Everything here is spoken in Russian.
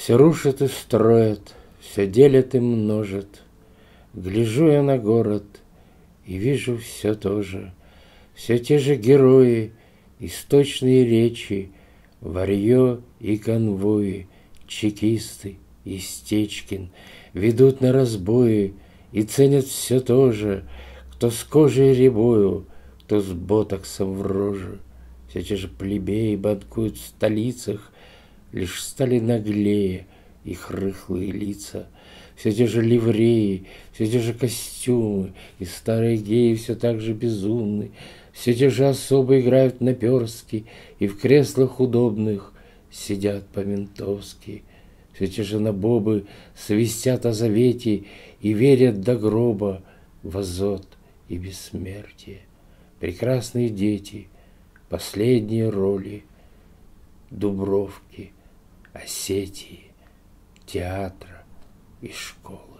Все рушат и строят, все делят и множат. Гляжу я на город и вижу все то же. Все те же герои, источные речи, Варье и конвои, чекисты и Стечкин Ведут на разбои и ценят все то же, Кто с кожей рябою, кто с ботоксом в роже. Все те же плебеи банкуют в столицах, Лишь стали наглее их рыхлые лица. Все те же ливреи, все те же костюмы, И старые геи все так же безумны. Все те же особы играют наперстки, И в креслах удобных сидят по-ментовски. Все те же набобы свистят о завете И верят до гроба в азот и бессмертие. Прекрасные дети, последние роли Дубровки — Осетии, театра и школы.